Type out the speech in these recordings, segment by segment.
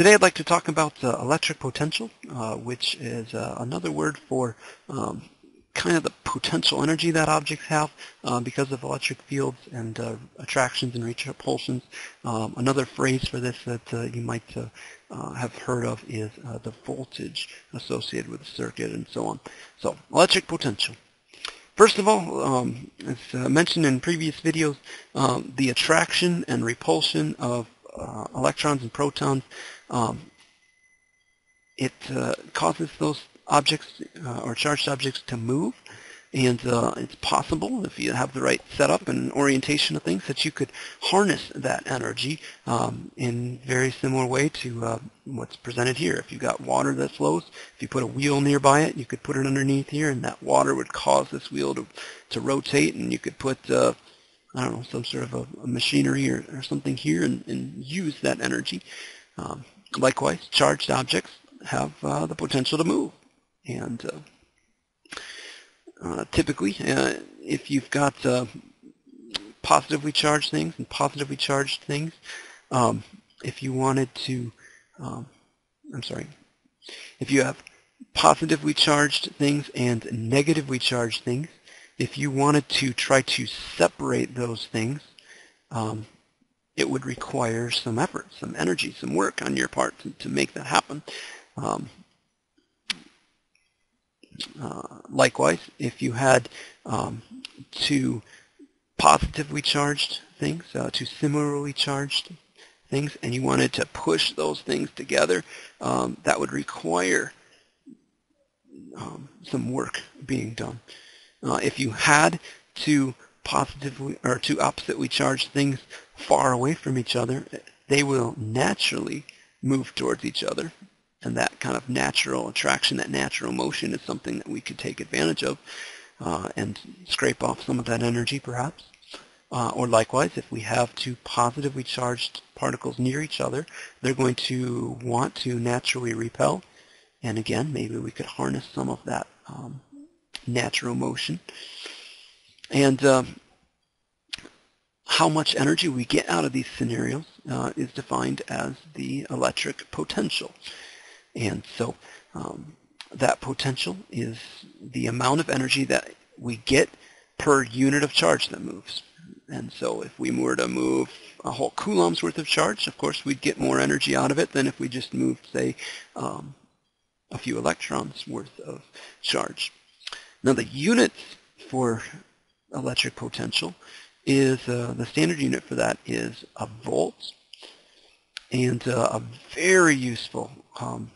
Today I'd like to talk about uh, electric potential, uh, which is uh, another word for um, kind of the potential energy that objects have uh, because of electric fields and uh, attractions and repulsions. Um, another phrase for this that uh, you might have heard of is the voltage associated with the circuit and so on. So electric potential. First of all, um, as mentioned in previous videos, um, the attraction and repulsion of electrons and protons, um, it uh, causes those objects uh, or charged objects to move. And uh, it's possible, if you have the right setup and orientation of things, that you could harness that energy um, in very similar way to uh, what's presented here. If you've got water that flows, if you put a wheel nearby it, you could put it underneath here, and that water would cause this wheel to, to rotate, and you could put uh, I don't know, some sort of a, a machinery or, or, something here and, and, use that energy. Um, likewise, charged objects have uh, the potential to move. And uh, uh, typically, uh, if you've got uh, positively charged things and positively charged things, um, if you wanted to, um, I'm sorry, if you have positively charged things and negatively charged things, if you wanted to try to separate those things, um, it would require some effort, some energy, some work on your part to, to make that happen. Um, uh, likewise, if you had um, two positively charged things, uh, two similarly charged things, and you wanted to push those things together, um, that would require um, some work being done. Uh, if you had two positively or two oppositely charged things far away from each other, they will naturally move towards each other. And that kind of natural attraction, that natural motion is something that we could take advantage of uh, and scrape off some of that energy perhaps. Uh, or likewise, if we have two positively charged particles near each other, they're going to want to naturally repel. And again, maybe we could harness some of that um, natural motion. And um, how much energy we get out of these scenarios uh, is defined as the electric potential. And so um, that potential is the amount of energy that we get per unit of charge that moves. And so if we were to move a whole coulomb's worth of charge, of course we'd get more energy out of it than if we just moved, say, um, a few electrons worth of charge. Now the unit for electric potential is, uh, the standard unit for that is a volt. And uh, a very useful um,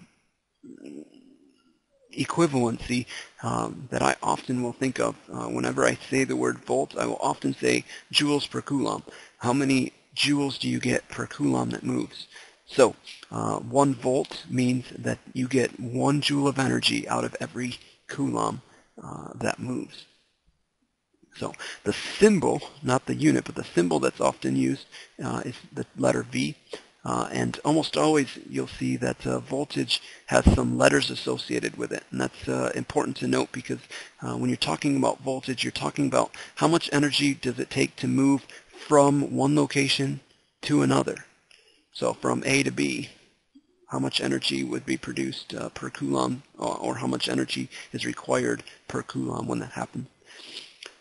equivalency um, that I often will think of uh, whenever I say the word volt, I will often say joules per coulomb. How many joules do you get per coulomb that moves? So uh, one volt means that you get one joule of energy out of every coulomb uh, that moves. So the symbol, not the unit, but the symbol that's often used uh, is the letter V. Uh, and almost always you'll see that uh, voltage has some letters associated with it. And that's uh, important to note because uh, when you're talking about voltage, you're talking about how much energy does it take to move from one location to another. So from A to B, how much energy would be produced uh, per coulomb or, or, how much energy is required per coulomb when that happens.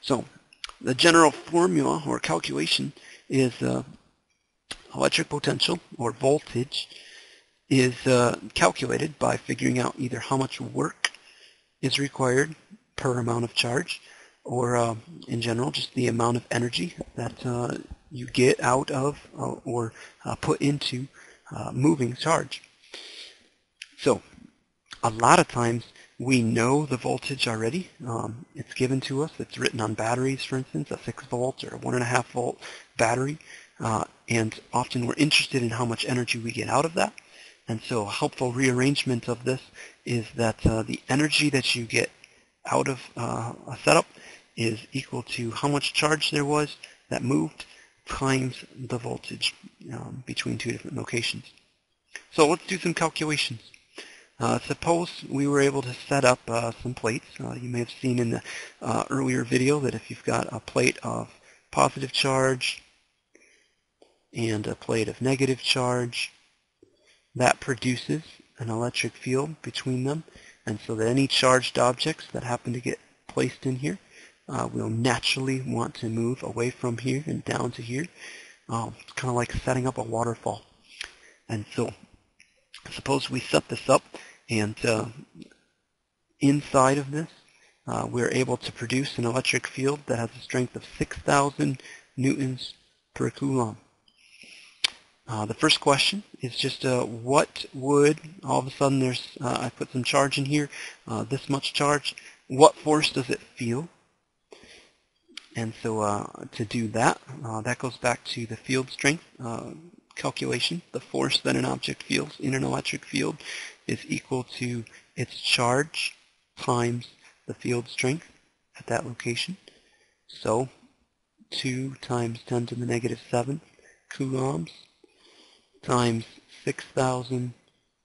So the general formula or calculation is uh, electric potential or voltage is uh, calculated by figuring out either how much work is required per amount of charge or uh, in general just the amount of energy that uh, you get out of uh, or uh, put into moving charge. So a lot of times we know the voltage already. Um, it's given to us. It's written on batteries, for instance, a 6 volt or a 1.5 volt battery. Uh, and often we're interested in how much energy we get out of that. And so a helpful rearrangement of this is that uh, the energy that you get out of uh, a setup is equal to how much charge there was that moved times the voltage um, between two different locations. So let's do some calculations. Uh, suppose we were able to set up uh, some plates. Uh, you may have seen in the uh, earlier video that if you've got a plate of positive charge and a plate of negative charge that produces an electric field between them, and so that any charged objects that happen to get placed in here uh, will naturally want to move away from here and down to here. Um, it's kind of like setting up a waterfall. And so suppose we set this up and uh, inside of this uh, we're able to produce an electric field that has a strength of 6,000 newtons per coulomb. Uh, the first question is just uh, what would, all of a sudden there's, uh, I put some charge in here, uh, this much charge, what force does it feel? And so to do that, that goes back to the field strength calculation. The force that an object feels in an electric field is equal to its charge times the field strength at that location. So 2 times 10 to the negative 7 coulombs times 6,000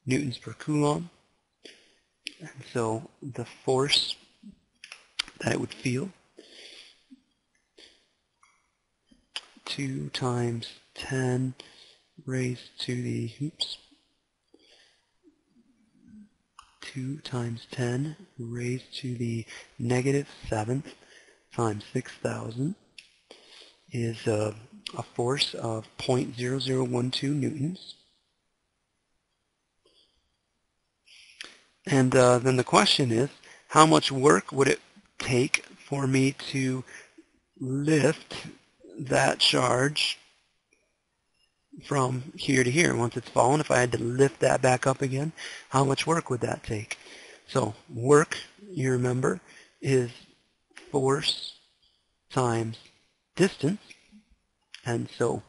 newtons per coulomb. And so the force that it would feel 2 times 10 raised to the, oops, 2 times 10 raised to the negative 7th times 6,000 is a, a force of 0.0012 newtons. And uh, then the question is, how much work would it take for me to lift that charge from here to here. Once it's fallen, if I had to lift that back up again, how much work would that take? So work, you remember, is force times distance. And so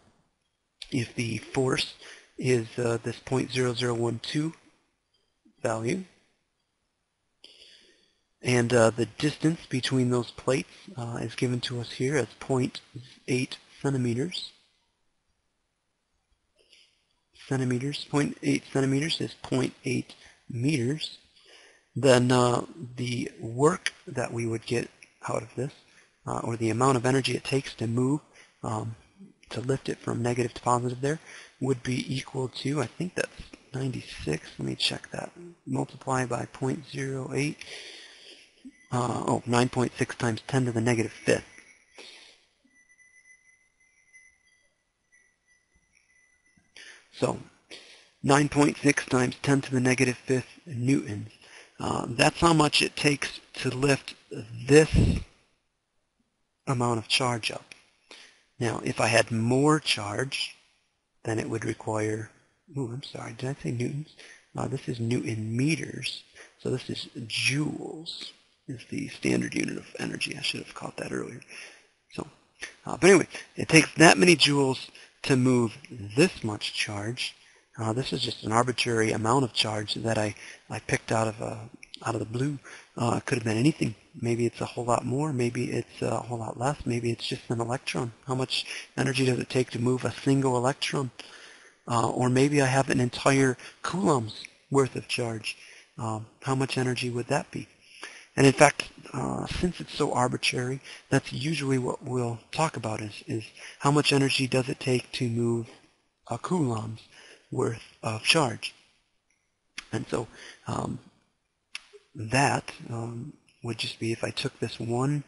if the force is uh, this 0.0012 value, and uh, the distance between those plates uh, is given to us here as 0.8 centimeters, centimeters, 0.8 centimeters is 0.8 meters, then uh, the work that we would get out of this, uh, or the amount of energy it takes to move, um, to lift it from negative to positive there, would be equal to, I think that's 96, let me check that, multiply by 0.08, uh, oh, 9.6 times 10 to the negative fifth. So 9.6 times 10 to the negative fifth newtons. Uh, that's how much it takes to lift this amount of charge up. Now, if I had more charge, then it would require, oh, I'm sorry, did I say newtons? Uh, this is newton meters, so this is joules is the standard unit of energy. I should have caught that earlier. So, uh, but anyway, it takes that many joules to move this much charge. Uh, this is just an arbitrary amount of charge that I, I picked out of, uh, out of the blue. Uh, it could have been anything. Maybe it's a whole lot more. Maybe it's a whole lot less. Maybe it's just an electron. How much energy does it take to move a single electron? Uh, or maybe I have an entire coulomb's worth of charge. Um, how much energy would that be? And in fact, uh, since it's so arbitrary, that's usually what we'll talk about is, is how much energy does it take to move a coulomb's worth of charge. And so um, that um, would just be if I took this one,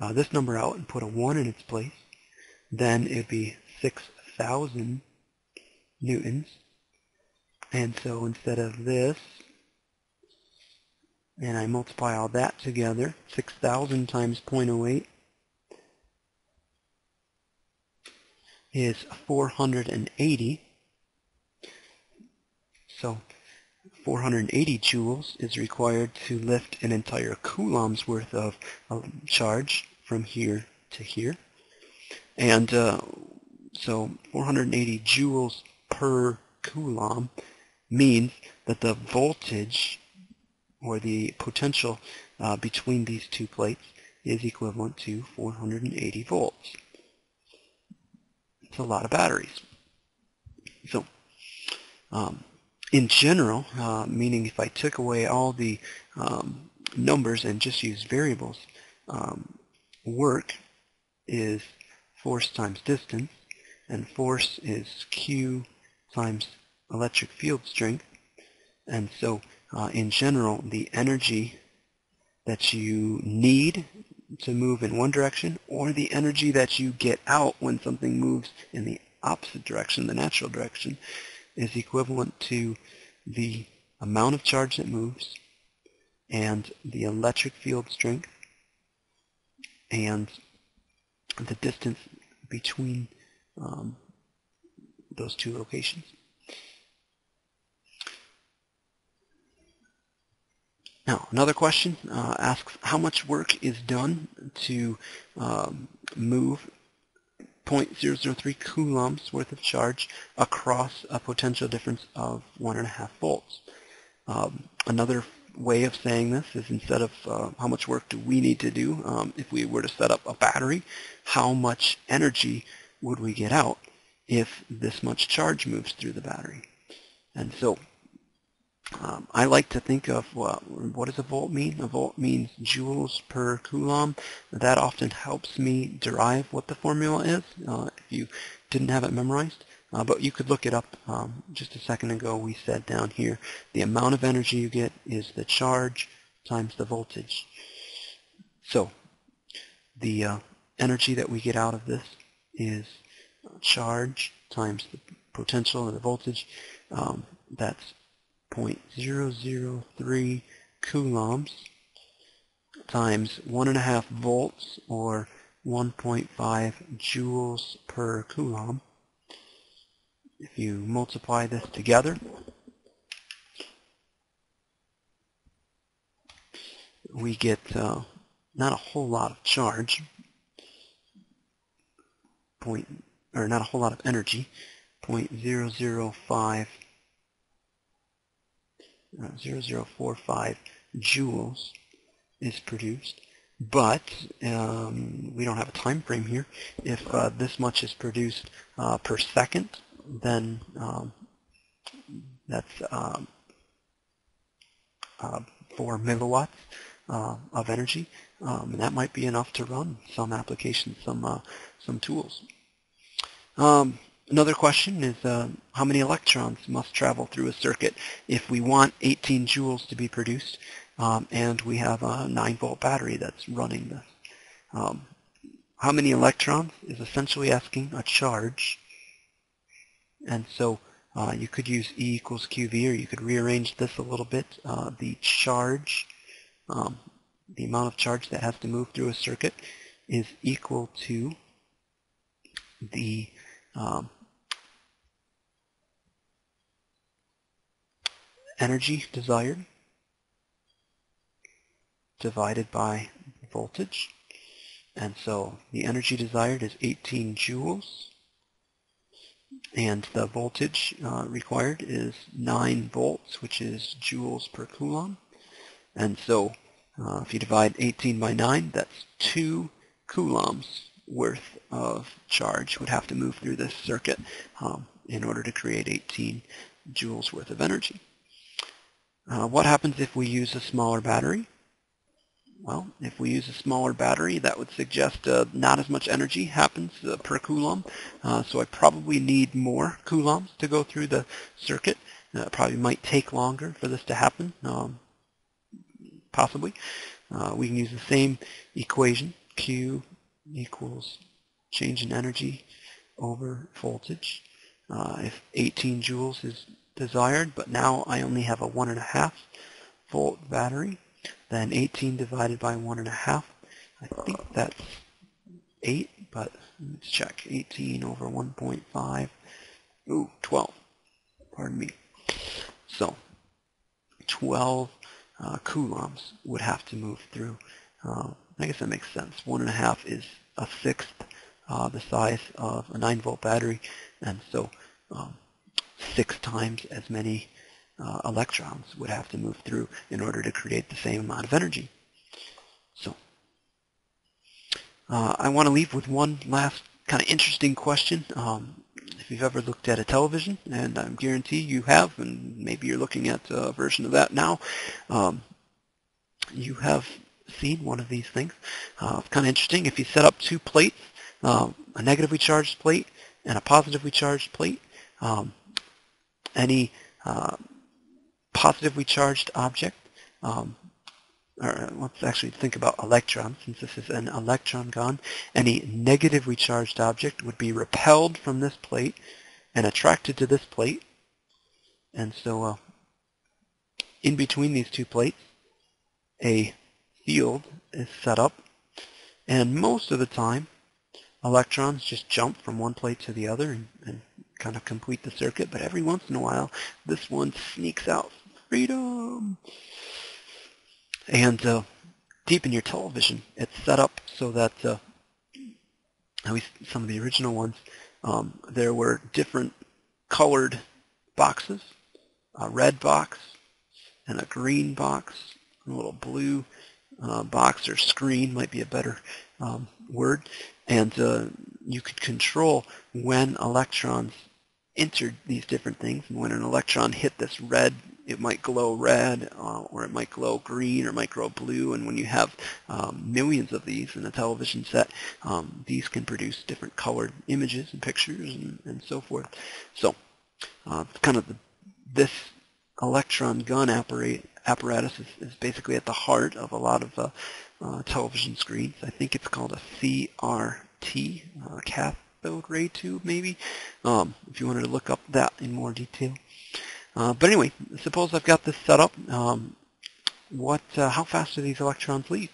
uh, this number out and put a 1 in its place, then it would be 6,000 newtons. And so instead of this, and I multiply all that together, 6,000 times 0.08 is 480. So 480 joules is required to lift an entire coulomb's worth of charge from here to here. And uh, so 480 joules per coulomb means that the voltage or the potential uh, between these two plates is equivalent to 480 volts. It's a lot of batteries. So, um, in general, uh, meaning if I took away all the um, numbers and just used variables, um, work is force times distance, and force is Q times electric field strength. And so uh, in general, the energy that you need to move in one direction or the energy that you get out when something moves in the opposite direction, the natural direction, is equivalent to the amount of charge that moves and the electric field strength and the distance between um, those two locations. Now, another question uh, asks how much work is done to um, move 0.003 coulombs worth of charge across a potential difference of 1.5 volts. Um, another way of saying this is instead of uh, how much work do we need to do, um, if we were to set up a battery, how much energy would we get out if this much charge moves through the battery? And so um, I like to think of what, what does a volt mean? A volt means joules per coulomb. That often helps me derive what the formula is uh, if you didn't have it memorized. Uh, but you could look it up um, just a second ago. We said down here the amount of energy you get is the charge times the voltage. So the uh, energy that we get out of this is charge times the potential or the voltage. Um, that's 0.003 coulombs times 1.5 volts or 1.5 joules per coulomb. If you multiply this together, we get uh, not a whole lot of charge, point, or not a whole lot of energy, 0.005 uh, 0045 joules is produced. But um, we don't have a time frame here. If uh, this much is produced uh, per second, then um, that's um, uh, 4 milliwatts uh, of energy. Um, and that might be enough to run some applications, some, uh, some tools. Um, Another question is uh, how many electrons must travel through a circuit if we want 18 joules to be produced um, and we have a 9 volt battery that's running this. Um, how many electrons is essentially asking a charge and so uh, you could use E equals QV or you could rearrange this a little bit. Uh, the charge, um, the amount of charge that has to move through a circuit is equal to the um, energy desired divided by voltage. And so the energy desired is 18 joules. And the voltage uh, required is 9 volts, which is joules per coulomb. And so uh, if you divide 18 by 9, that's 2 coulombs worth of charge would have to move through this circuit um, in order to create 18 joules worth of energy. Uh, what happens if we use a smaller battery? Well, if we use a smaller battery, that would suggest uh, not as much energy happens uh, per coulomb. Uh, so I probably need more coulombs to go through the circuit. Uh, it probably might take longer for this to happen, um, possibly. Uh, we can use the same equation, Q equals change in energy over voltage. if 18 joules is desired, but now I only have a 1.5 volt battery. Then 18 divided by 1.5, I think that's 8, but let's check. 18 over 1.5, ooh, 12, pardon me. So 12 uh, coulombs would have to move through. Uh, I guess that makes sense. 1.5 is a sixth uh, the size of a 9 volt battery, and so um, six times as many uh, electrons would have to move through in order to create the same amount of energy. So uh, I want to leave with one last kind of interesting question. Um, if you've ever looked at a television, and I guarantee you have, and maybe you're looking at a version of that now, um, you have seen one of these things. Uh, it's kind of interesting. If you set up two plates, uh, a negatively charged plate and a positively charged plate, um, any uh, positively charged object, um, or let's actually think about electrons, since this is an electron gun. Any negatively charged object would be repelled from this plate and attracted to this plate. And so uh, in between these two plates, a field is set up. And most of the time, electrons just jump from one plate to the other and, and kind of complete the circuit. But every once in a while, this one sneaks out. Freedom! And uh, deep in your television, it's set up so that, uh, at least some of the original ones, um, there were different colored boxes, a red box and a green box, a little blue uh, box or screen might be a better um, word, and uh, you could control when electrons entered these different things, and when an electron hit this red it might glow red uh, or it might glow green or it might glow blue. And when you have um, millions of these in a television set um, these can produce different colored images and pictures and, and so forth. So uh, kind of the, this electron gun apparatus is, is, basically at the heart of a lot of uh, television screens. I think it's called a CRT uh, cathode ray tube maybe um, if you wanted to look up that in more detail uh, but anyway, suppose I've got this set up. Um, what, uh, how fast do these electrons leave?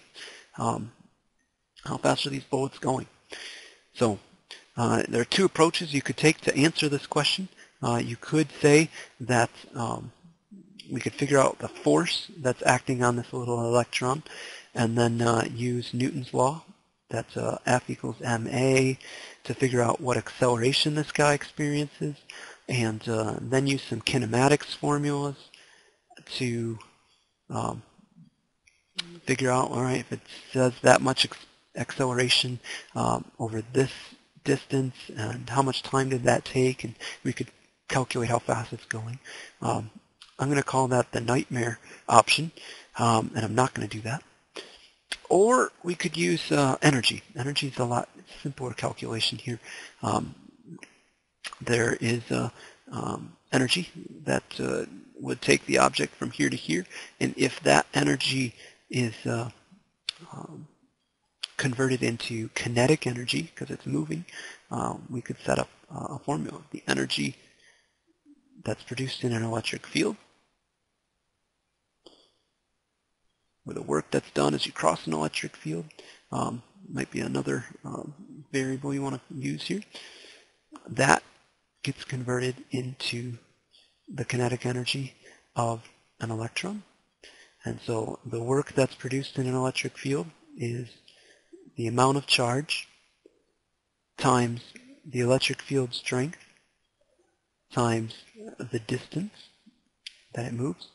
Um, how fast are these bullets going? So uh, there are two approaches you could take to answer this question. Uh, you could say that um, we could figure out the force that's acting on this little electron and then uh, use Newton's law. That's uh, F equals ma to figure out what acceleration this guy experiences and uh, then use some kinematics formulas to um, figure out, all right, if it says that much acceleration um, over this distance and how much time did that take, and we could calculate how fast it's going. Um, I'm going to call that the nightmare option, um, and I'm not going to do that. Or we could use uh, energy. Energy is a lot simpler calculation here. Um, there is uh, um, energy that uh, would take the object from here to here, and if that energy is uh, um, converted into kinetic energy because it's moving, um, we could set up uh, a formula. The energy that's produced in an electric field or the work that's done as you cross an electric field um, might be another um, variable you want to use here. That gets converted into the kinetic energy of an electron. And so the work that's produced in an electric field is the amount of charge times the electric field strength times the distance that it moves.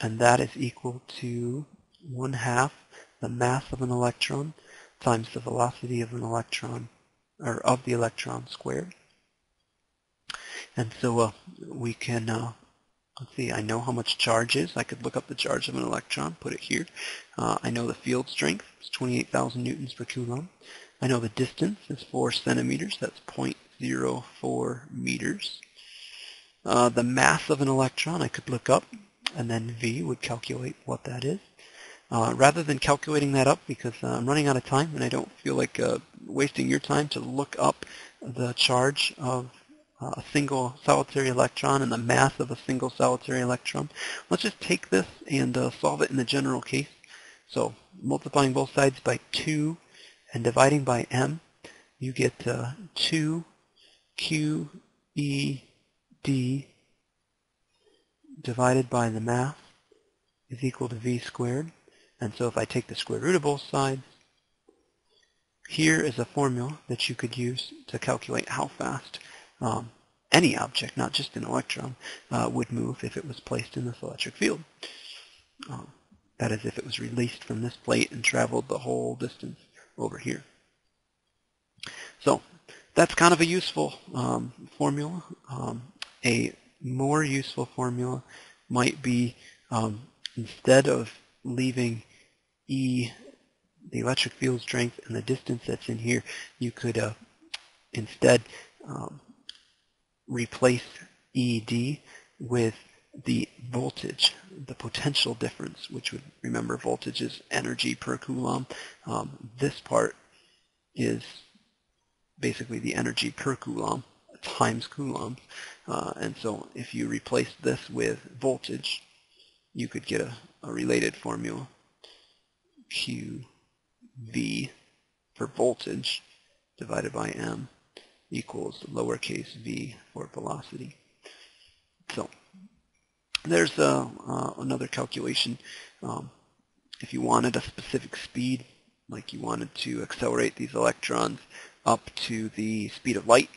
And that is equal to one half the mass of an electron times the velocity of an electron, or of the electron squared. And so uh, we can, uh, let's see, I know how much charge is. I could look up the charge of an electron, put it here. Uh, I know the field strength is 28,000 newtons per coulomb. I know the distance is 4 centimeters. That's 0.04 meters. Uh, the mass of an electron I could look up, and then V would calculate what that is. Uh, rather than calculating that up, because uh, I'm running out of time and I don't feel like uh, wasting your time to look up the charge of uh, a single solitary electron and the mass of a single solitary electron. Let's just take this and uh, solve it in the general case. So multiplying both sides by 2 and dividing by m, you get uh, 2 q e d divided by the mass is equal to v squared. And so if I take the square root of both sides, here is a formula that you could use to calculate how fast um, any object, not just an electron, uh, would move if it was placed in this electric field. Um, that is, if it was released from this plate and traveled the whole distance over here. So that's kind of a useful um, formula. Um, a more useful formula might be um, instead of leaving E, the electric field strength, and the distance that's in here, you could uh, instead um, replace ED with the voltage, the potential difference, which would remember voltage is energy per coulomb. Um, this part is basically the energy per coulomb times coulomb. Uh, and so if you replace this with voltage, you could get a, a related formula. QV for voltage divided by m equals lowercase v for velocity. So there's uh, uh, another calculation. Um, if you wanted a specific speed, like you wanted to accelerate these electrons up to the speed of light,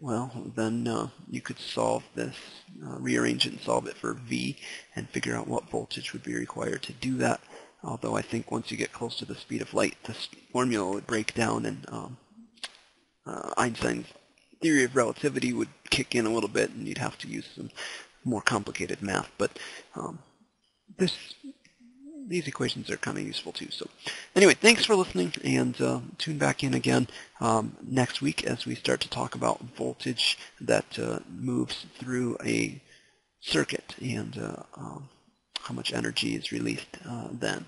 well, then uh, you could solve this, uh, rearrange it and solve it for V and figure out what voltage would be required to do that. Although I think once you get close to the speed of light, this formula would break down and um, uh, Einstein's theory of relativity would kick in a little bit and you'd have to use some more complicated math. But um, this these equations are kind of useful too. So anyway, thanks for listening and uh, tune back in again um, next week as we start to talk about voltage that uh, moves through a circuit and uh, um, how much energy is released uh, then.